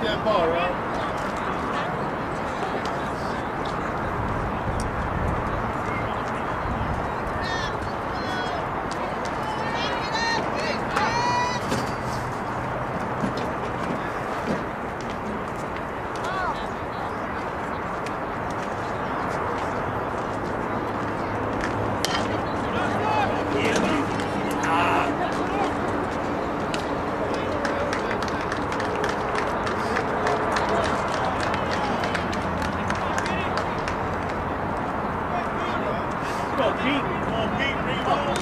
that ball, right? Oh!